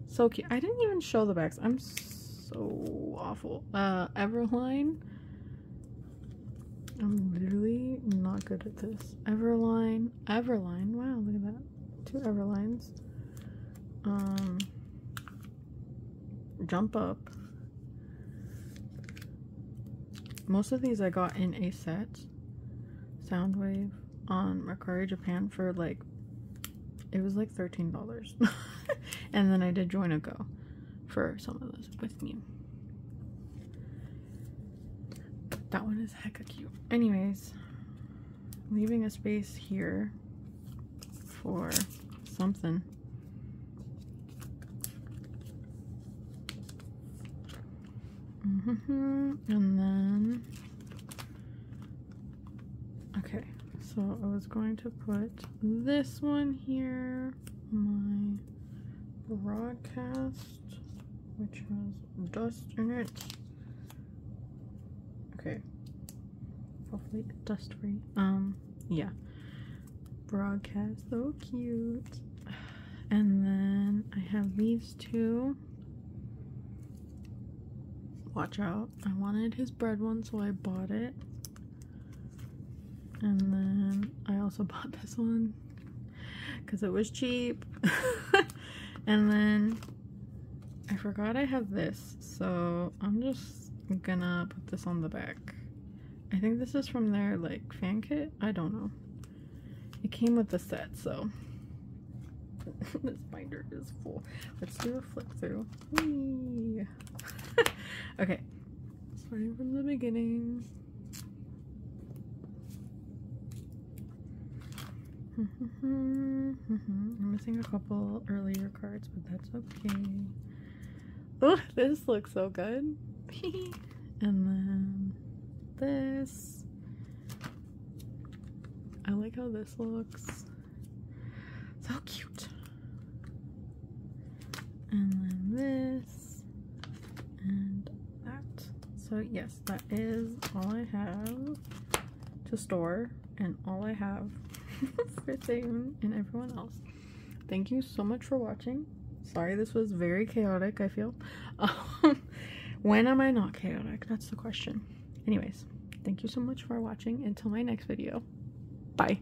so cute. I didn't even show the backs. I'm so awful. Uh, Everline. I'm literally not good at this. Everline. Everline. Wow, look at that two Everlines. Um, jump up. Most of these I got in a set. Soundwave on Mercari Japan for like, it was like $13. and then I did join a go for some of those with me. That one is hecka cute. Anyways, leaving a space here for something. Mm -hmm. And then, okay, so I was going to put this one here, my broadcast, which has dust in it. Okay, hopefully dust free. Um, yeah broadcast. So cute. And then I have these two. Watch out. I wanted his bread one, so I bought it. And then I also bought this one because it was cheap. and then I forgot I have this, so I'm just gonna put this on the back. I think this is from their like fan kit. I don't know. It came with the set, so this binder is full. Let's do a flip through. okay, starting from the beginning. I'm missing a couple earlier cards, but that's okay. Oh, this looks so good. and then this. I like how this looks. So cute. And then this and that. So yes, that is all I have to store and all I have for Thayun and everyone else. Thank you so much for watching. Sorry this was very chaotic, I feel. Um, when am I not chaotic? That's the question. Anyways, thank you so much for watching. Until my next video. Bye.